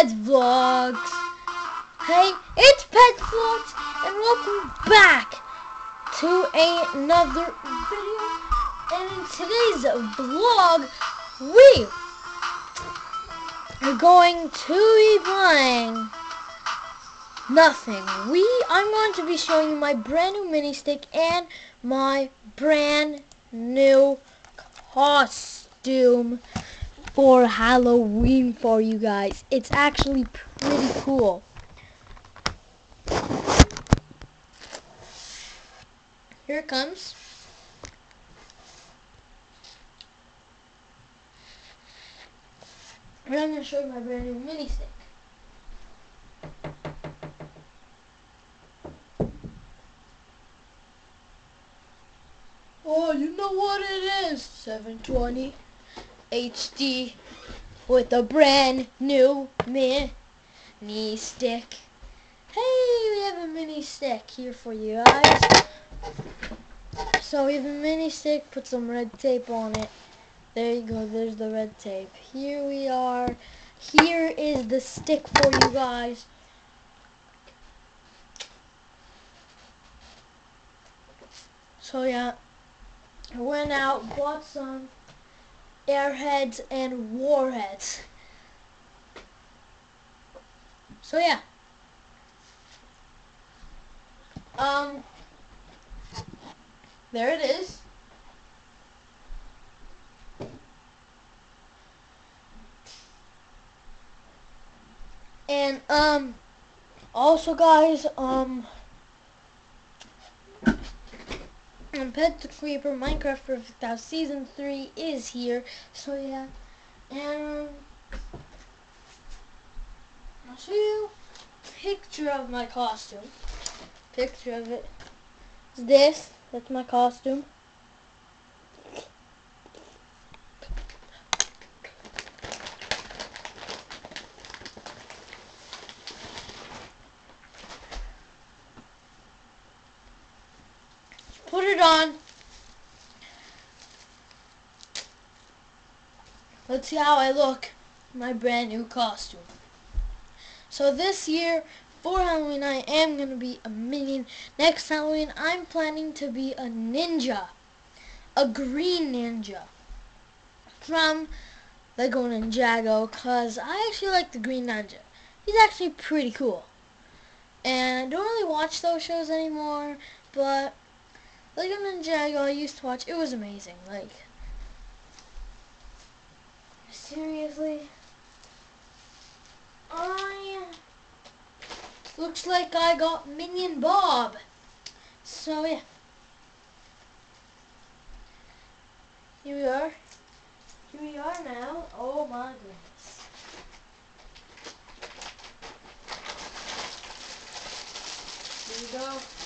Pet Vlogs. Hey, it's Pet Vlogs, and welcome back to another video. And in today's vlog, we are going to be playing nothing. We, I'm going to be showing you my brand new mini stick and my brand new costume for Halloween for you guys. It's actually pretty cool. Here it comes. And I'm going to show you my brand new mini stick. Oh, you know what it is. 720 HD with a brand new mini stick. Hey, we have a mini stick here for you guys. So we have a mini stick, put some red tape on it. There you go, there's the red tape. Here we are. Here is the stick for you guys. So yeah, I went out, bought some airheads and warheads. So yeah. Um, there it is. And, um, also guys, um, um Pet the Creeper Minecraft House Season 3 is here. So yeah, and I'll show you a picture of my costume. Picture of it. It's this. That's my costume. Put it on. Let's see how I look my brand new costume. So this year, for Halloween, I am going to be a minion. Next Halloween, I'm planning to be a ninja. A green ninja. From Lego Ninjago, because I actually like the Green Ninja. He's actually pretty cool. And I don't really watch those shows anymore, but Lego Ninjago I used to watch, it was amazing. Like, seriously? I... Looks like I got Minion Bob. So, yeah. Here we are. Here we are now. Oh my goodness. Here we go.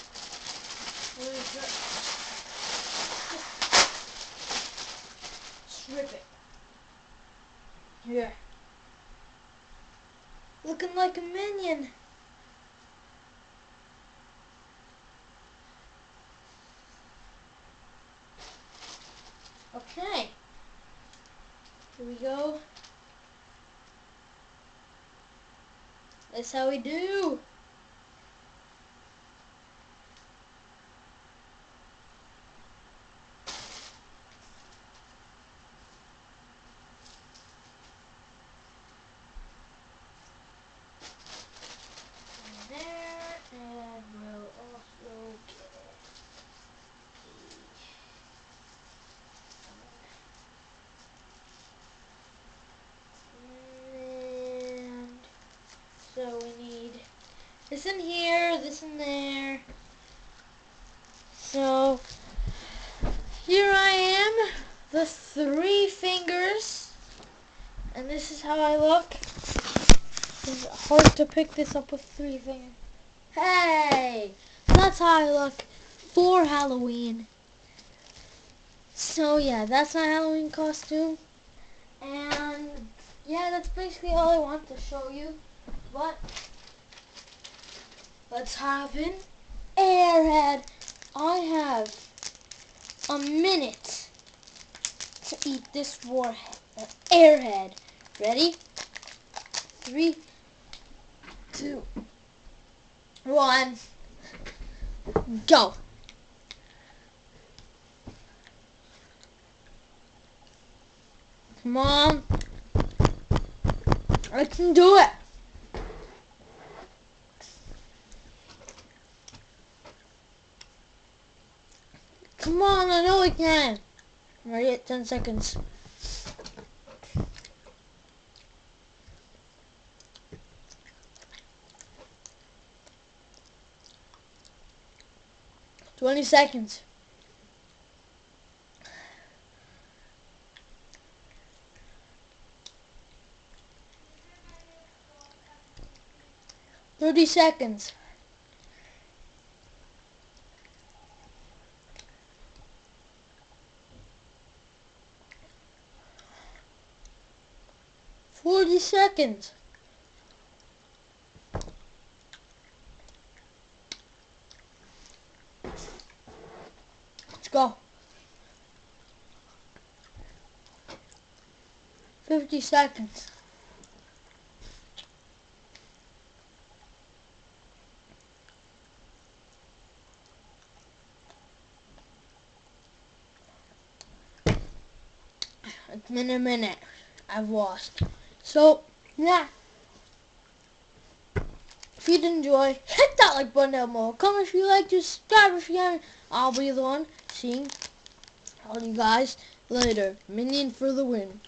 Strip it. Here. Looking like a minion. Okay. Here we go. That's how we do. And there, and we'll also get And so we need this in here, this in there. So here I am, the three fingers, and this is how I look. It's hard to pick this up with three fingers. Hey, that's how I look for Halloween. So yeah, that's my Halloween costume. And yeah, that's basically all I want to show you. But let's have an airhead. I have a minute to eat this warhead, uh, airhead. Ready? Three, two, one, go. Come on. I can do it. Come on, can. I'm ready at 10 seconds. Twenty seconds. Thirty seconds. Seconds. Let's go. Fifty seconds. It's been a minute. I've lost. So, yeah. If you did enjoy, hit that like button down below. Comment if you like, just subscribe if you haven't. I'll be the one seeing all you guys later. Minion for the win.